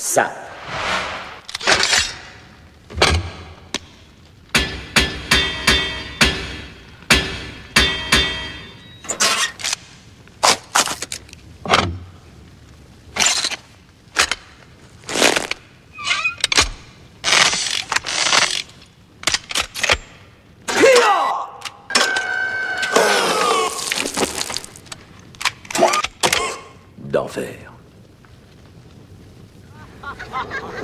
ça. d'enfer. ハハハハ!